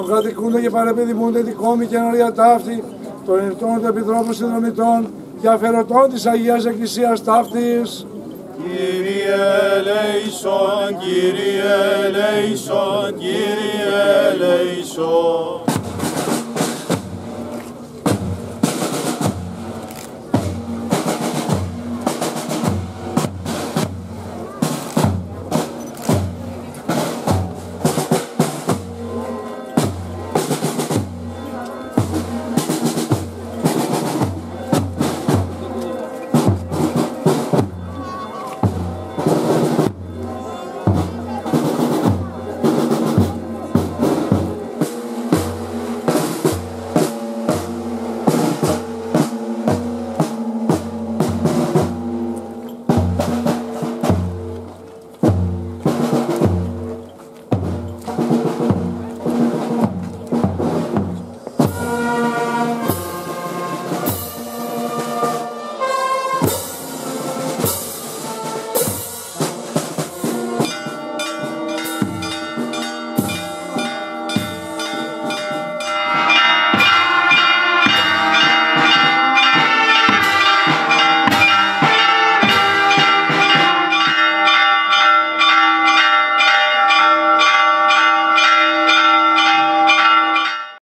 των κρατικούνται και παρεπιδημούνται την κόμη και ταύτη, των ενευτών των επιτρόπων συνδρομητών και αφαιρωτών της Αγίας Εκκλησίας ταύτης. Κύριε Λέησον, Κύριε Λέησον, Κύριε Λέησον.